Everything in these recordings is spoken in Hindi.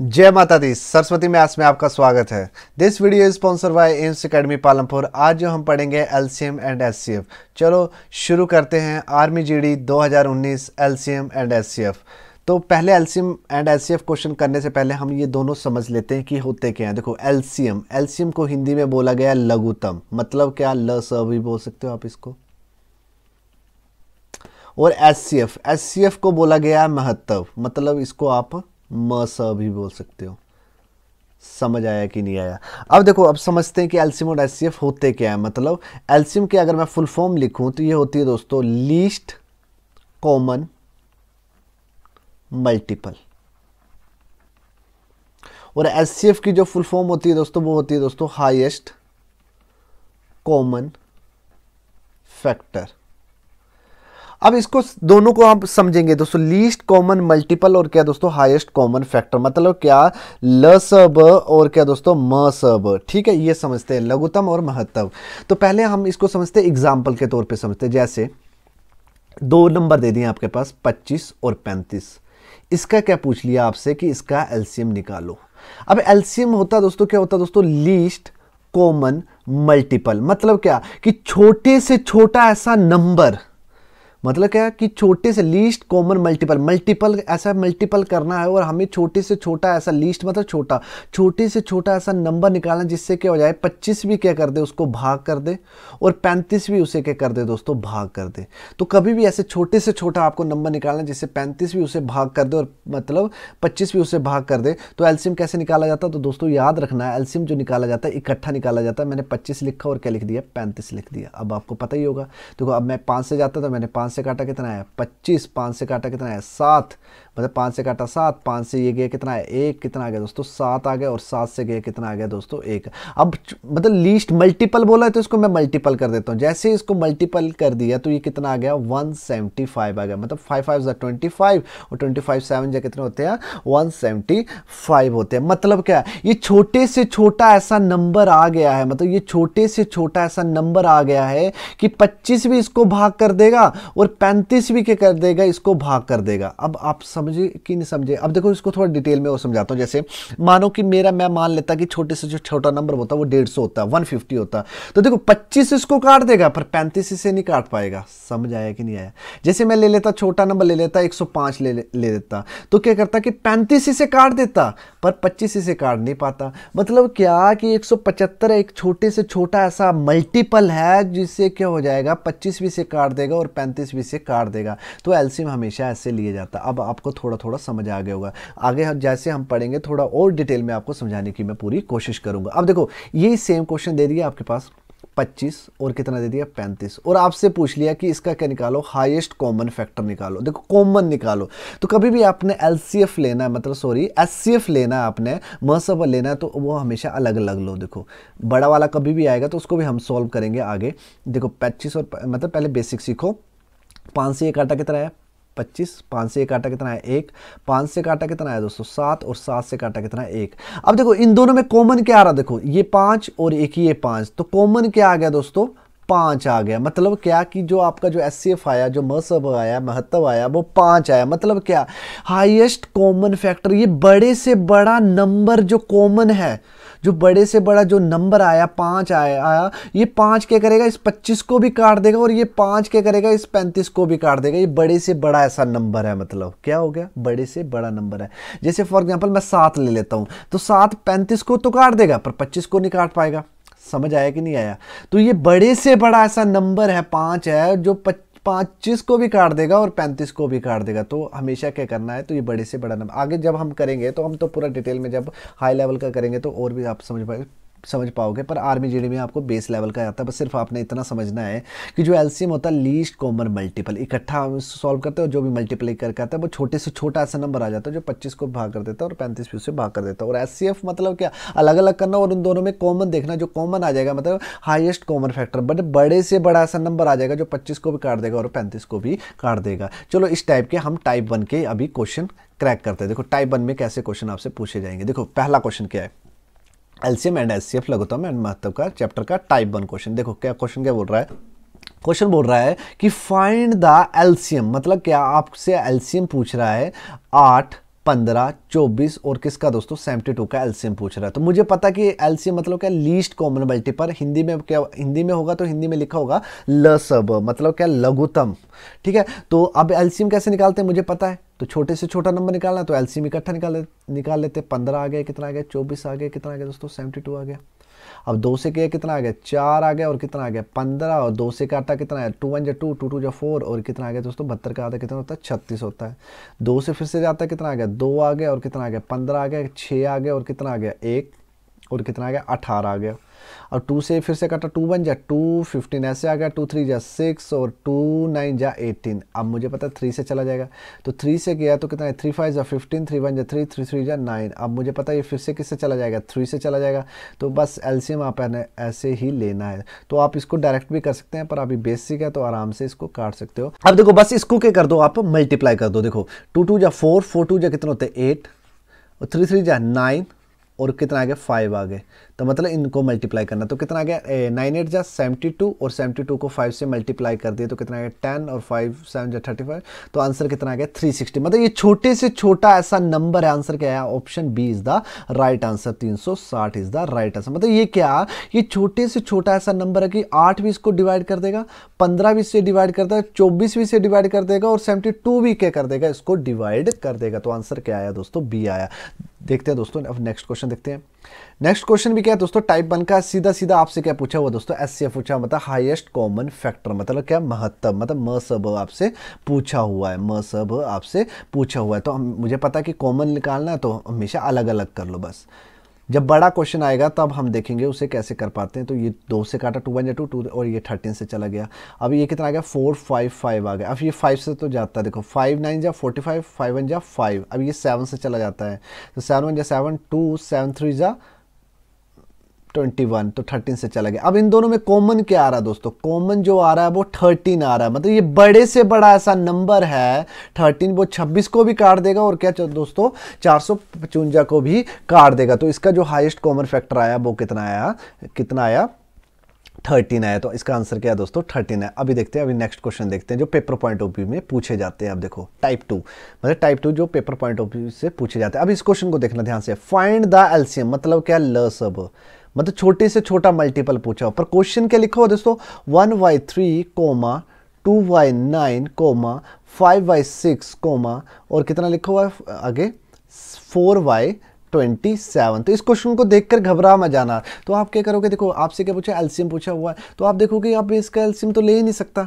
जय माता दी। सरस्वती मैथ्स में आपका स्वागत है। This video sponsor by AIMS academy Palampur. आज जो हम पढ़ेंगे एलसीएम एंड एससीएफ चलो, शुरू करते हैं army GD 2019 LCM and SCF तो पहले एलसीएम एंड एससीएफ क्वेश्चन करने से पहले हम ये दोनों समझ लेते हैं कि होते क्या हैं। देखो एलसीएम एलसीएम को हिंदी में बोला गया लघुतम। मतलब क्या? ल स भी बोल सकते हो आप इसको। और एस सी एफ़ को बोला गया महत्व मतलब इसको आप म स भी बोल सकते हो। समझ आया कि नहीं आया? अब देखो, अब समझते हैं कि एल्सियम और एस होते क्या है। मतलब एल्सियम के अगर मैं फुल फॉर्म लिखूं तो ये होती है दोस्तों, लीस्ट कॉमन मल्टीपल। और एस की जो फुल फॉर्म होती है दोस्तों, वो होती है दोस्तों, हाईएस्ट कॉमन फैक्टर। अब इसको दोनों को आप समझेंगे। दोस्तों लीस्ट कॉमन मल्टीपल और क्या दोस्तों हाईएस्ट कॉमन फैक्टर मतलब क्या? ल सब और क्या दोस्तों, म सब ठीक है, ये समझते हैं। लघुतम और महत्व तो पहले हम इसको समझते हैं एग्ज़ाम्पल के तौर पे समझते हैं। जैसे, दो नंबर दे दिए आपके पास 25 और 35 इसका क्या पूछ लिया आपसे कि इसका एल्सियम निकालो। अब एल्सियम होता दोस्तों, क्या होता दोस्तों? लीस्ट कॉमन मल्टीपल मतलब क्या? कि छोटे से छोटा ऐसा नंबर मतलब क्या कि छोटे से लीस्ट कॉमन मल्टीपल मल्टीपल ऐसा मल्टीपल करना है और हमें छोटे से छोटा ऐसा लीस्ट मतलब छोटा, छोटे से छोटा ऐसा नंबर निकालना जिससे क्या हो जाए 25 भी क्या कर दे उसको भाग कर दे और 35 भी उसे क्या कर दे दोस्तों, भाग कर दे। तो कभी भी ऐसे छोटे से छोटा आपको नंबर निकालना जिससे पैंतीस भी उसे भाग कर दे और मतलब पच्चीस भी उसे भाग कर दे। तो एल्सियम कैसे निकाला जाता है? तो दोस्तों याद रखना है एल्सियम जो निकाला जाता है, इकट्ठा निकाला जाता है। मैंने पच्चीस लिखा और क्या लिख दिया? पैंतीस लिख दिया। अब आपको पता ही होगा। देखो, अब मैं पाँच से जाता था, मैंने पाँच से काटा कितना है? पच्चीस पाँच से काटा कितना है? सात। मतलब पाँच से काटा सात, पाँच से ये गया कितना है? एक कितना आ गया दोस्तों? सात आ गया और सात से गया कितना आ गया दोस्तों? एक। अब मतलब लीस्ट मल्टीपल बोला है तो इसको मैं मल्टीपल कर देता हूँ। जैसे इसको मल्टीपल कर दिया तो ये कितना आ गया? वन सेवेंटी फाइव आ गया। मतलब फाइव फाइव ट्वेंटी फाइव और ट्वेंटी फाइव सेवन जो कितने होते हैं? वन सेवेंटी फाइव होते हैं। मतलब क्या ये छोटे से छोटा ऐसा नंबर आ गया है। मतलब ये छोटे से छोटा ऐसा नंबर आ गया है कि पच्चीस भी इसको भाग कर देगा और पैंतीस भी क्या कर देगा? इसको भाग कर देगा। अब आप सब समझे कि नहीं समझे। अब देखो, इसको थोड़ा डिटेल में वो समझाता हूँ। जैसे, मानो कि मेरा, मैं मान लेता कि छोटे से जो छोटा नंबर होता है, वो डेढ़ सौ होता है वन फिफ्टी होता तो देखो, पच्चीस इसको काट देगा, पर पैंतीस इसे नहीं काट पाएगा। समझ आया कि नहीं आया? जैसे मैं ले लेता, छोटा नंबर ले लेता, एक सौ पाँच ले ले लेता तो क्या करता कि पैंतीस इसे काट देता, पर पच्चीस इसे काट नहीं पाता। मतलब क्या कि एक सौ पचहत्तर एक छोटे से छोटा ऐसा मल्टीपल है, जिससे क्या हो जाएगा, पच्चीस भी से काट देगा और पैंतीस भी से काट देगा। तो एल्सियम हमेशा ऐसे लिए जाता। अब आपको थोड़ा थोड़ा समझ आ गया होगा। आगे जैसे हम पढ़ेंगे, थोड़ा और डिटेल में आपको समझाने की मैं पूरी कोशिश करूँगा। अब देखो यही सेम क्वेश्चन दे दिया आपके पास 25 और कितना दे दिया? 35 और आपसे पूछ लिया कि इसका क्या निकालो? हाईएस्ट कॉमन फैक्टर निकालो। देखो कॉमन निकालो। तो कभी भी आपने एलसीएफ लेना है मतलब सॉरी एससीएफ लेना है आपने मसब लेना है तो वो हमेशा अलग अलग लो। देखो, बड़ा वाला कभी भी आएगा तो उसको भी हम सॉल्व करेंगे आगे। देखो, पच्चीस और मतलब पहले बेसिक सीखो। पाँच से एक आटा कितना है? पच्चीस, पाँच से एक आटा कितना है? एक। पाँच से काटा कितना है दोस्तों? सात और सात से काटा कितना है? एक। अब देखो, इन दोनों में कॉमन क्या आ रहा देखो, ये पाँच और एक ये पाँच। तो कॉमन क्या आ गया दोस्तों? पाँच आ गया। मतलब क्या कि जो आपका जो एस आया, जो मसब आया महत्व आया, वो पाँच आया। मतलब क्या? हाईएस्ट कॉमन फैक्टर ये बड़े से बड़ा नंबर जो कॉमन है, जो बड़े से बड़ा जो नंबर आया, पाँच आया आया, ये पाँच क्या करेगा? इस पच्चीस को भी काट देगा और ये पाँच क्या करेगा? इस पैंतीस को भी काट देगा। ये बड़े से बड़ा ऐसा नंबर है मतलब। क्या हो गया? बड़े से बड़ा नंबर है। जैसे फॉर एग्ज़ाम्पल मैं सात ले लेता हूँ। तो सात पैंतीस को तो काट देगा, पर पच्चीस को नहीं काट पाएगा। समझ आया कि नहीं आया? तो ये बड़े से बड़ा ऐसा नंबर है, पाँच है, जो पच्चीस को भी काट देगा और पैंतीस को भी काट देगा। तो हमेशा क्या करना है तो ये बड़े से बड़ा नंबर आगे जब हम करेंगे तो हम तो पूरा डिटेल में जब हाई लेवल का करेंगे तो और भी आप समझ पाएँगे। समझ पाओगे, पर आर्मी जीडी में आपको बेस लेवल का आता है, बस सिर्फ़ आपने इतना समझना है कि जो एलसीएम होता है लीस्ट कॉमन मल्टीपल इकट्ठा हम सॉल्व करते हैं और जो भी मल्टीप्लाई करके आता है, वो छोटे से छोटा ऐसा नंबर आ जाता है, जो पच्चीस को भाग कर देता है और पैंतीस भी उससे भाग कर देता है। और एस मतलब क्या? अलग अलग करना और उन दोनों में कॉमन देखना, जो कॉमन आ जाएगा मतलब हाइएस्ट कॉमन फैक्टर बट बड़े से बड़ा ऐसा नंबर आ जाएगा, जो पच्चीस को भी काट देगा और पैंतीस को भी काट देगा। चलो, इस टाइप के हम टाइप वन के अभी क्वेश्चन क्रैक करते हैं। देखो टाइप वन में कैसे क्वेश्चन आपसे पूछे जाएँगे। देखो, पहला क्वेश्चन क्या है? एलसीएम एंड एस लघुतम एंड महत्व का चैप्टर का टाइप वन क्वेश्चन देखो, क्या क्वेश्चन क्या बोल रहा है? क्वेश्चन बोल रहा है कि फाइंड द एलसीएम मतलब क्या आपसे एलसीएम पूछ रहा है आठ पंद्रह, चौबीस और किसका दोस्तों? सेवेंटी टू का एलसीएम पूछ रहा है। तो मुझे पता कि एलसीएम मतलब क्या? लीस्ट कॉमन मल्टीपल हिंदी में क्या, हिंदी में होगा तो हिंदी में लिखा होगा ल सब मतलब क्या? लघुतम। ठीक है? तो अब एलसीएम कैसे निकालते हैं? मुझे पता है। तो छोटे से छोटा नंबर निकालना तो एलसीएम इकट्ठा निकाल निकाल लेते पंद्रह आ गया कितना आ गया? चौबीस आ गया कितना आ गया दोस्तों? सेवेंटी टू आ गया। अब दो से के कितना आ गया? चार आ गया और कितना आ गया? पंद्रह और दो से का आटा कितना है? टू वन जो टू टू टू जो फोर और कितना आ गया दोस्तों? बहत्तर का आटा कितना होता है? छत्तीस होता है। दो से फिर से जाता है, कितना आ गया? दो आ गया और कितना आ गया? पंद्रह आ गया, छः आ गया और कितना आ गया? एक। और कितना आ गया? अठारह आ गया। और टू से फिर से कटा टू वन जा टू फिफ्टीन ऐसे आ गया टू थ्री जा सिक्स और टू नाइन जा एटीन अब मुझे पता है थ्री से चला जाएगा। तो थ्री से गया तो कितना है? थ्री फाइव जा फिफ्टीन थ्री वन जा थ्री थ्री थ्री जा नाइन अब मुझे पता है ये फिर से किससे चला जाएगा? थ्री से चला जाएगा। तो बस एलसीएम आप ऐसे ही लेना है। तो आप इसको डायरेक्ट भी कर सकते हैं, पर अभी बेसिक है तो आराम से इसको काट सकते हो। अब देखो, बस इसको क्या कर दो आप? मल्टीप्लाई कर दो। देखो टू टू जा फोर फोर टू जा कितना होते हैं? एट और थ्री थ्री जा नाइन और कितना आ गया फाइव आ गए तो मतलब इनको मल्टीप्लाई करना। तो कितना आ गया? नाइन एट जा सेवेंटी टू और सेवेंटी टू को फाइव से मल्टीप्लाई कर दिए तो कितना आ गया? टेन और फाइव सेवन जा थर्टी फाइव तो आंसर कितना आ गया? थ्री सिक्सटी मतलब ये छोटे से छोटा ऐसा नंबर है आंसर क्या है? Option B is the right answer तीन सौ साठ इज़ द राइट आंसर मतलब ये क्या? ये छोटे से छोटा ऐसा नंबर है कि आठ भी इसको डिवाइड कर देगा, पंद्रह भी से डिवाइड कर देगा, चौबीस भी से डिवाइड कर देगा और सेवेंटी टू भी क्या कर देगा? इसको डिवाइड कर देगा। तो आंसर क्या आया दोस्तों? बी आया। देखते हैं दोस्तों, अब नेक्स्ट क्वेश्चन देखते हैं। नेक्स्ट क्वेश्चन भी क्या है दोस्तों? टाइप वन का सीधा सीधा आपसे क्या पूछा हुआ दोस्तों? एस सी पूछा मतलब हाईएस्ट कॉमन फैक्टर मतलब क्या? महत्व मतलब म सब आपसे पूछा हुआ है, म सब आपसे पूछा हुआ है। तो मुझे पता है कि कॉमन निकालना है तो हमेशा अलग अलग कर लो बस। जब बड़ा क्वेश्चन आएगा, तब हम देखेंगे उसे कैसे कर पाते हैं। तो ये दो से काटा टू वन या टू टू और ये थर्टीन से चला गया। अब ये कितना आ गया? फोर फाइव फाइव आ गया। अब ये फाइव से तो जाता है। देखो फाइव नाइन जा फोर्टी फाइव फाइव वन जा फाइव अब ये सेवन से चला जाता है। तो सेवन वन जा सेवन टू सेवन थ्री जा ट्वेंटी वन तो थर्टीन से चला गया। अब इन दोनों में कॉमन क्या आ रहा है दोस्तों? कॉमन जो आ रहा है वो थर्टीन आ रहा है। मतलब ये बड़े से बड़ा ऐसा नंबर है। थर्टीन वो छब्बीस को भी काट देगा और क्या दोस्तों? चार सौ पचवंजा को भी काट देगा। तो इसका जो हाईएस्ट कॉमन फैक्टर आया, वो कितना आया? कितना आया? थर्टीन आया। तो इसका आंसर क्या है दोस्तों? थर्टीन है। अभी देखते हैं, अभी नेक्स्ट क्वेश्चन देखते हैं, जो पेपर पॉइंट ऑफ़ व्यू में पूछे जाते हैं। अब देखो टाइप टू मतलब टाइप टू जो पेपर पॉइंट ऑफ़ व्यू से पूछे जाते हैं। अब इस क्वेश्चन को देखना ध्यान से। फाइंड द एल्सियम मतलब क्या? ल सब मतलब छोटे से छोटा मल्टीपल पूछा। पर क्वेश्चन क्या लिखा हुआ दोस्तों? One Y three comma two Y nine comma five Y six comma और कितना लिखा हुआ है आगे? फोर वाई ट्वेंटी सेवन तो इस क्वेश्चन को देखकर घबरा मत जाना। तो आप क्या करोगे? देखो, आपसे क्या पूछा? एल्सियम पूछा हुआ है। तो आप देखोगे आप इसका एल्सियम तो ले ही नहीं सकता।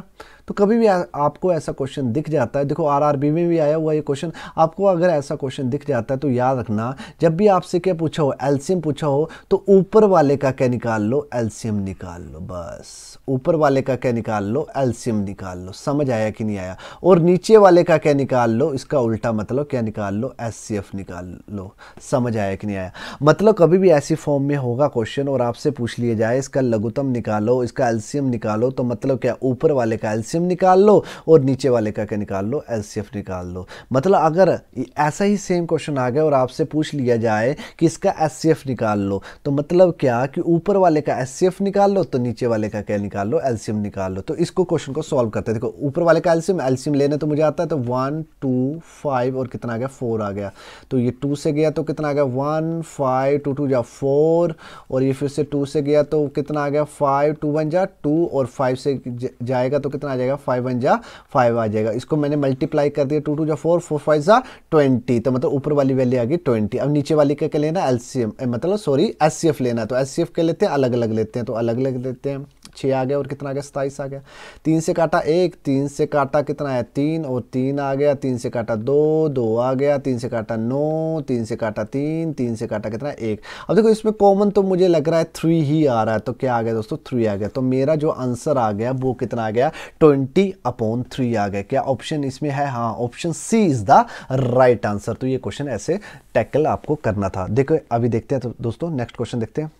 तो कभी भी आपको ऐसा क्वेश्चन दिख जाता है। देखो आरआरबी में भी आया हुआ ये क्वेश्चन आपको अगर ऐसा क्वेश्चन दिख जाता है तो याद रखना, जब भी आपसे क्या पूछा हो एल्सियम पूछा हो तो ऊपर वाले का क्या निकाल लो? एल्सियम निकाल लो, बस। ऊपर वाले का क्या निकाल लो? एल्सियम निकाल लो। समझ आया कि नहीं आया? और नीचे वाले का क्या निकाल लो? इसका उल्टा मतलब क्या निकाल लो? एस निकाल लो। समझ आया कि नहीं आया? मतलब कभी भी ऐसी फॉर्म में होगा क्वेश्चन और आपसे पूछ लिया जाए, इसका लघुतम निकालो, इसका एल्सियम निकालो तो मतलब क्या? ऊपर वाले का एल्सियम एल्सियम निकाल लो और नीचे वाले का क्या निकाल लो? एल निकाल लो। मतलब अगर ऐसा ही सेम क्वेश्चन आ गया और आपसे पूछ लिया जाए कि इसका एससीएफ निकाल लो तो मतलब क्या कि ऊपर वाले का एससीएफ निकाल लो तो नीचे वाले का क्या निकाल लो? एल्सियम निकाल लो। तो इसको क्वेश्चन को सॉल्व करते देखो, ऊपर वाले का एल्सियम एल्सियम लेने तो मुझे आता है तो वन टू फाइव और कितना आ गया? फोर आ गया। तो ये टू से गया तो कितना आ गया? वन फाइव टू टू जा फोर और ये फिर से टू से गया तो कितना आ गया? फाइव टू वन जा टू और फाइव से जाएगा तो कितना आ जाएगा? फाइव वन जा फाइव आ जाएगा। इसको मैंने मल्टीप्लाई कर दिया टू टू जा फोर फोर फाइव जा ट्वेंटी तो मतलब ऊपर वाली वैल्यू आ गई ट्वेंटी अब नीचे वाली क्या लेना एलसीएम मतलब सॉरी एस लेना तो एस के लेते हैं? अलग अलग लेते हैं। तो अलग अलग लेते हैं। छः आ गया और कितना आ गया? सताईस आ गया। तीन से काटा एक, तीन से काटा कितना है? तीन और तीन आ गया, तीन से काटा दो दो आ गया, तीन से काटा नौ, तीन से काटा तीन तीन से काटा कितना एक। अब देखो, इसमें कॉमन तो मुझे लग रहा है थ्री ही आ रहा है तो क्या आ गया दोस्तों? थ्री आ गया। तो मेरा जो आंसर आ गया, वो कितना आ गया? ट्वेंटी अपॉन थ्री आ गया। क्या ऑप्शन इसमें है? हाँ option C is the right answer तो ये क्वेश्चन ऐसे टैकल आपको करना था। देखो, अभी देखते हैं तो दोस्तों नेक्स्ट क्वेश्चन देखते हैं।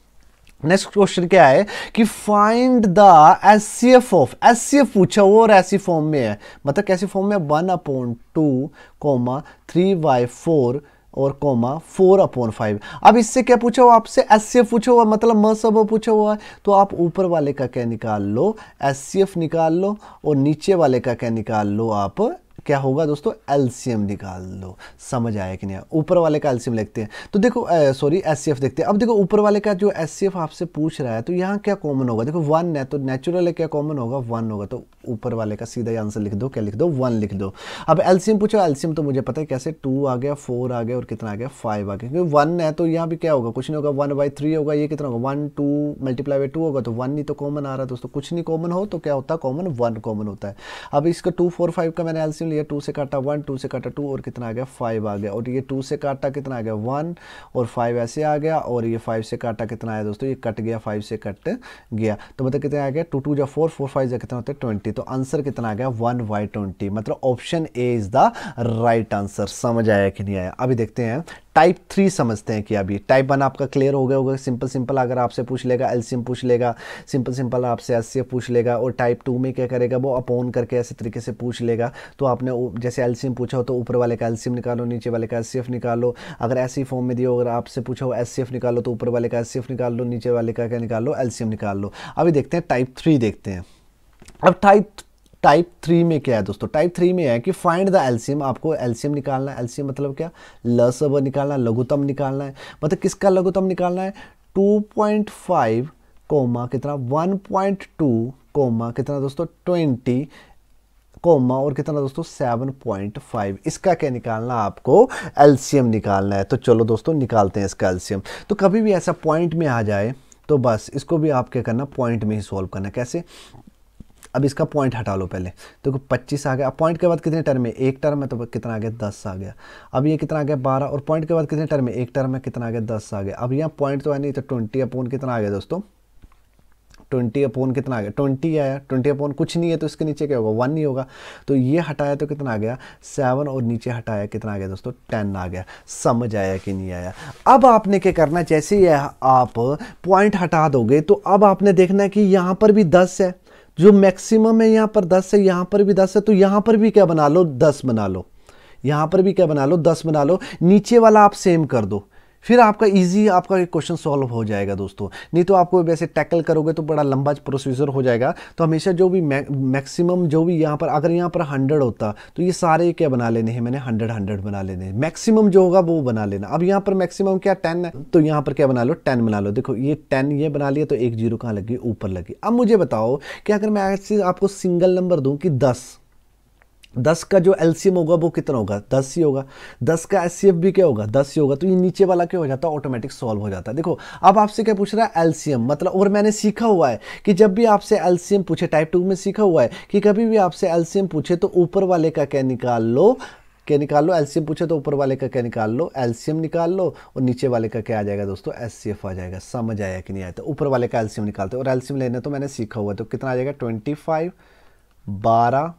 नेक्स्ट क्वेश्चन क्या है कि find the S C F of S C F पूछा, वो और ऐसी फॉर्म में है। मतलब कैसी फॉर्म में one upon two comma three by four और कोमा फोर अपॉन फाइव अब इससे क्या पूछा हुआ आपसे? एस सी एफ़ पूछा हुआ मतलब म सब पूछा हुआ है। तो आप ऊपर वाले का क्या निकाल लो? एस सी एफ़ निकाल लो और नीचे वाले का क्या निकाल लो आप? क्या होगा दोस्तों? एलसीएम निकाल लो समझ आया कि नहीं ऊपर वाले का एलसीएम लिखते हैं। तो देखो सॉरी एस देखते हैं। अब देखो, ऊपर वाले का जो एस आपसे पूछ रहा है तो यहाँ क्या कॉमन होगा? देखो वन है तो नेचुरल है, क्या कॉमन होगा? वन होगा। तो ऊपर वाले का सीधा आंसर लिख दो, क्या लिख दो? वन लिख दो। अब एलसीएम पूछो एलसीएम तो मुझे पता है कैसे टू आ गया फोर आ गया और कितना आ गया? फाइव आ गया। क्योंकि वन है तो यहाँ भी क्या होगा? कुछ नहीं होगा। वन बाई थ्री होगा, ये कितना होगा? One two multiply by two होगा तो वन नहीं तो कॉमन आ रहा है दोस्तों। कुछ नहीं कॉमन हो तो क्या होता? है कॉमन वन कॉमन होता है। अब इसका टू फोर फाइव का मैंने एलसीएम लिया टू से काटा वन टू से काटा टू और कितना आ गया? फाइव आ गया। और ये टू से काटा कितना आ गया? वन और फाइव ऐसे आ गया और ये फाइव से काटा कितना आया दोस्तों? ये कट गया फाइव से कट गया। तो मतलब कितना आ गया? टू टू जो फोर फोर फाइव जो कितना होता है? ट्वेंटी तो आंसर कितना आ गया? वन वाई ट्वेंटी मतलब option A is the right answer समझ आया कि नहीं आया? अभी देखते हैं। टाइप थ्री समझते हैं कि अभी। टाइप वन आपका क्लियर हो गया होगा। सिंपल सिंपल अगर आपसे पूछ लेगा एलसीएम पूछ लेगा। सिंपल सिंपल आपसे एस पूछ लेगा। और टाइप टू में क्या करेगा? वो अपोन करके ऐसे तरीके से पूछ लेगा। तो आपने जैसे एलसीएम पूछा हो तो ऊपर वाले का एलसीएम निकालो, नीचे वाले का एस निकालो। अगर ऐसी फॉर्म में दियो अगर आपसे पूछा हो एस निकालो तो ऊपर वाले का एस निकाल लो, नीचे वाले का क्या निकाल लो? एलसीएम निकाल लो। अभी देखते हैं टाइप थ्री देखते हैं। अब टाइप टाइप थ्री में क्या है दोस्तों? टाइप थ्री में है कि फाइंड द एल्सियम आपको एल्सियम निकालना है। एल्सियम मतलब क्या? लसब निकालना लघुतम निकालना है। मतलब किसका लघुतम निकालना है? 2.5 कोमा कितना? 1.2 कोमा कितना दोस्तों? 20 कोमा और कितना दोस्तों? 7.5 इसका क्या निकालना आपको एल्सियम निकालना है। तो चलो दोस्तों, निकालते हैं इसका एल्सियम तो कभी भी ऐसा पॉइंट में आ जाए तो बस इसको भी आप क्या करना? पॉइंट में ही सॉल्व करना। कैसे? अब इसका पॉइंट हटा लो पहले। तो पच्चीस आ गया। अब पॉइंट के बाद कितने टर्म है? एक टर्म है तो कितना आ गया? दस आ गया। अब ये कितना आ गया? बारह। और पॉइंट के बाद कितने टर्म है? एक टर्म है, कितना आ गया? दस आ गया। अब यहाँ पॉइंट तो है नहीं तो ट्वेंटी अपोन कितना आ गया दोस्तों? ट्वेंटी अपोन कितना आ गया? ट्वेंटी आया ट्वेंटी अपोन कुछ नहीं है तो इसके नीचे क्या होगा? वन नहीं होगा। तो ये हटाया तो कितना आ गया? सेवन और नीचे हटाया कितना आ गया दोस्तों? टेन आ गया। समझ आया कि नहीं आया? अब आपने क्या करना जैसे ही आप पॉइंट हटा दोगे तो अब आपने देखना है कि यहाँ पर भी दस है। जो मैक्सिमम है यहाँ पर दस है, यहाँ पर भी दस है तो यहाँ पर भी क्या बना लो? दस बना लो। यहाँ पर भी क्या बना लो? दस बना लो। नीचे वाला आप सेम कर दो। फिर आपका इजी आपका एक क्वेश्चन सॉल्व हो जाएगा दोस्तों। नहीं तो आपको वैसे टैकल करोगे तो बड़ा लंबा प्रोसीजर हो जाएगा। तो हमेशा जो भी मैक्सिमम जो भी यहाँ पर, अगर यहाँ पर हंड्रेड होता तो ये सारे क्या बना लेने हैं? मैंने हंड्रेड हंड्रेड बना लेने हैं। मैक्सिमम जो होगा वो बना लेना। अब यहाँ पर मैक्सिमम क्या टेन है? तो यहाँ पर क्या बना लो? टेन बना लो। देखो, ये टेन ये बना लिया तो एक ज़ीरो कहाँ लगी ऊपर लगी अब मुझे बताओ कि अगर मैं आपको सिंगल नंबर दूँ कि दस दस का जो एलसीएम होगा वो कितना होगा? दस ही होगा। दस का एस भी क्या होगा? दस ही होगा। तो ये नीचे वाला क्या हो जाता है? ऑटोमेटिक सॉल्व हो जाता है। देखो, अब आपसे क्या पूछ रहा है? एलसीएम। मतलब और मैंने सीखा हुआ है कि जब भी आपसे एलसीएम पूछे टाइप टू में सीखा हुआ है कि कभी भी आपसे एलसीएम पूछे तो ऊपर वाले का क्या निकाल लो? क्या निकाल लो? एलसीएम पूछे तो ऊपर वाले का क्या निकाल लो? एलसीएम निकाल लो और नीचे वाले का क्या आ जाएगा दोस्तों? एस आ जाएगा। समझ आया कि नहीं आया? तो ऊपर वाले का एलसीएम निकालते और एलसीएम लेने तो मैंने सीखा हुआ है। तो कितना आ जाएगा? ट्वेंटी फाइव बारह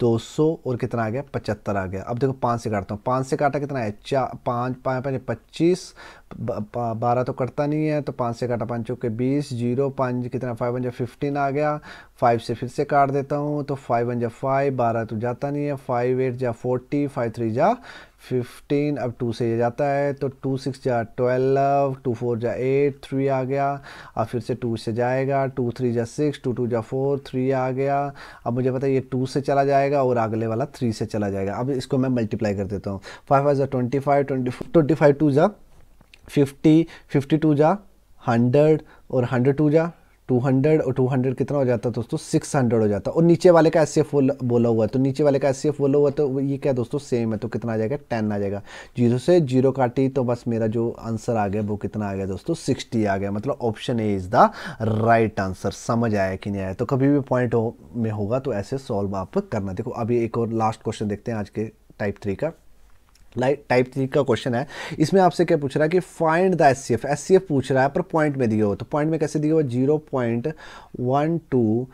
दो सौ और कितना आ गया? पचहत्तर आ गया। अब देखो, पाँच से काटता हूँ। पाँच से काटा कितना है? चार, पाँच पाँच पच्चीस बारह तो कटता नहीं है तो पाँच से काटा पाँच चौके बीस, ज़ीरो, पाँच, कितना फाइव वन फिफ्टीन आ गया। फाइव से फिर से काट देता हूँ तो फाइव वन जा फाइव बारह तो जाता नहीं है। फाइव एट जा फोर्टी फाइव थ्री जा फिफ्टीन अब टू से ये जाता है तो टू सिक्स जा ट्वेल्व टू फोर जा एट थ्री आ गया। अब फिर से टू से जाएगा टू थ्री जा सिक्स टू टू जा फोर थ्री आ गया। अब मुझे पता है ये टू से चला जाएगा और अगले वाला थ्री से चला जाएगा। अब इसको मैं मल्टीप्लाई कर देता हूँ। फाइव फाइव जा twenty five twenty twenty five two जा फिफ्टी फिफ्टी टू जा हंड्रेड और हंड्रेड टू जा 200 और 200 कितना हो जाता है दोस्तों? 600 हो जाता है। और नीचे वाले का एस सी एफ़ बोला हुआ है। तो नीचे वाले का एस सी एफ़ बोला हुआ तो ये क्या दोस्तों? सेम है तो कितना आ जाएगा? टेन आ जाएगा। ज़ीरो से ज़ीरो काटी तो बस मेरा जो आंसर आ गया वो कितना आ गया दोस्तों? 60 आ गया। मतलब option A is the right answer समझ आया कि नहीं आया? तो कभी भी पॉइंट हो, में होगा तो ऐसे सॉल्व आप करना। देखो अभी एक और लास्ट क्वेश्चन देखते हैं आज के टाइप थ्री का। टाइप थ्री का क्वेश्चन है। इसमें आपसे क्या पूछ रहा है कि find the S C F S C F पूछ रहा है, पर पॉइंट में दिए हो तो पॉइंट में कैसे दिए हो zero point one two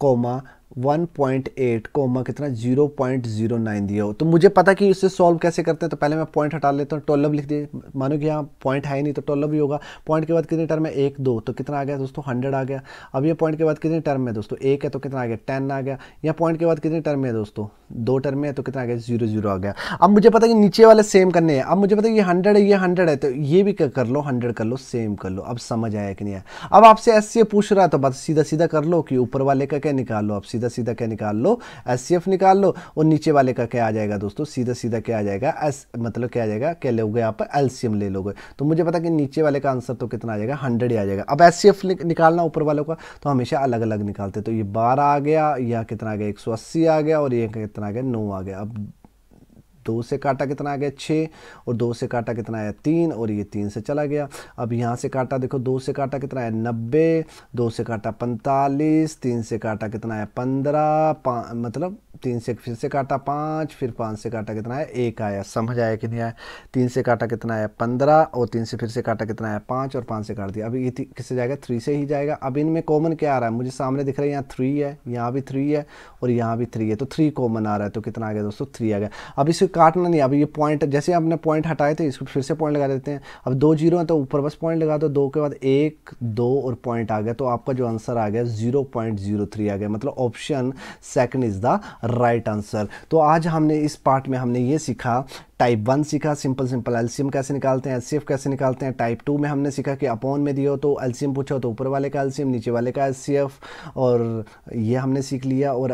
comma 1.8 comma कितना 0.09 दिया हो। तो मुझे पता कि इससे सॉल्व कैसे करते हैं तो पहले मैं पॉइंट हटा लेता हूँ टोलब लिख दिए मानो कि यहाँ पॉइंट है नहीं तो टोलब ही होगा। पॉइंट के बाद कितने टर्म है? एक, दो। तो कितना आ गया दोस्तों? हंड्रेड आ गया। अब ये पॉइंट के बाद कितने टर्म है दोस्तों? एक है तो कितना आ गया? टेन आ गया। या पॉइंट के बाद कितने टर्म है दोस्तों? दो टर्म है तो कितना आ गया? ज़ीरो ज़ीरो आ गया। अब मुझे पता कि नीचे वाले सेम करने हैं। अब मुझे पता ये हंड्रेड है, ये हंड्रेड है तो ये भी कर लो हंड्रेड कर लो सेम कर लो। अब समझ आया कि नहीं आया। अब आपसे एस पूछ रहा तो बस सीधा सीधा कर लो कि ऊपर वाले का क्या निकाल लो? आप सीधा सीधा क्या निकाल लो एस निकाल लो और नीचे वाले का क्या आ जाएगा दोस्तों? सीधा सीधा क्या आ जाएगा? एस मतलब क्या आ जाएगा? क्या लोगे आप एल्सियम ले लोगे। तो मुझे पता कि नीचे वाले का आंसर तो कितना आ जाएगा? हंड्रेड ही आ जाएगा। अब एस निकालना ऊपर वालों का तो हमेशा अलग अलग निकालते तो ये बारह आ गया यह कितना आ गया? एक आ गया और ये कितना आ गया? नौ आ गया। अब दो से काटा कितना आ गया छः और दो से काटा कितना आया तीन और ये तीन से चला गया अब यहाँ से काटा देखो दो से काटा कितना आया नब्बे दो से काटा पैंतालीस तीन से काटा कितना आया पंद्रह मतलब तीन से फिर से काटा पाँच फिर पाँच से काटा कितना आया एक आया समझ आया कि नहीं आया तीन से काटा कितना आया पंद्रह और तीन से फिर से काटा कितना आया पाँच और पाँच से काट दिया अभी ये किससे जाएगा थ्री से ही जाएगा अब इनमें कॉमन क्या आ रहा है मुझे सामने दिख रहा है यहाँ थ्री है यहाँ भी थ्री है और यहाँ भी थ्री है तो थ्री कॉमन आ रहा है तो कितना आ गया दोस्तों थ्री आ गया अब इसे काटना नहीं अभी ये पॉइंट जैसे आपने पॉइंट हटाए थे, इसको फिर से पॉइंट लगा देते हैं। अब दो ज़ीरो हैं तो ऊपर बस पॉइंट लगा दो दो के बाद एक, दो और पॉइंट आ गया तो आपका जो आंसर आ गया ज़ीरो पॉइंट ज़ीरो थ्री आ गया। मतलब option second is the right answer तो आज हमने, इस पार्ट में हमने ये सीखा टाइप वन सीखा सिंपल सिंपल एलसीएम कैसे निकालते हैं एलसीएफ कैसे निकालते हैं टाइप टू में हमने सीखा कि अपॉन में दियो तो एलसीएम पूछो तो ऊपर वाले का एलसीएम नीचे वाले का एलसीएफ और ये हमने सीख लिया, और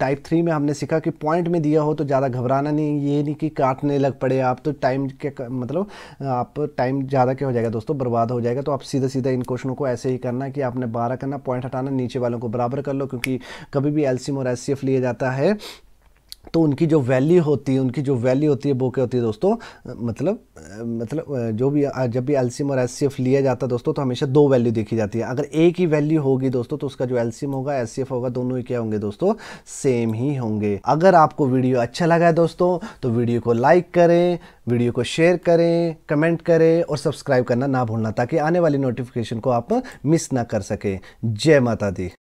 टाइप थ्री में हमने सीखा कि पॉइंट में दिया हो तो ज़्यादा घबराना नहीं, ये नहीं कि काटने लग पड़े आप तो टाइम के मतलब आप टाइम ज़्यादा क्या हो जाएगा दोस्तों? बर्बाद हो जाएगा। तो आप सीधा सीधा इन क्वेश्चनों को ऐसे ही करना कि आपने बारह करना पॉइंट हटाना, नीचे वालों को बराबर कर लो, क्योंकि कभी भी एल और एस लिया जाता है तो उनकी जो वैल्यू होती है, उनकी जो वैल्यू होती है, वो क्या होती है दोस्तों? मतलब मतलब जो भी जब भी एलसीएम और एस लिया जाता है दोस्तों तो हमेशा दो वैल्यू देखी जाती है। अगर एक ही वैल्यू होगी दोस्तों तो उसका जो एलसीएम होगा एस होगा, दोनों ही क्या होंगे दोस्तों? सेम ही होंगे। अगर आपको वीडियो अच्छा लगा है दोस्तों तो वीडियो को लाइक करें, वीडियो को शेयर करें कमेंट करें और सब्सक्राइब करना ना भूलना, ताकि आने वाली नोटिफिकेशन को आप मिस ना कर सकें। जय माता दी।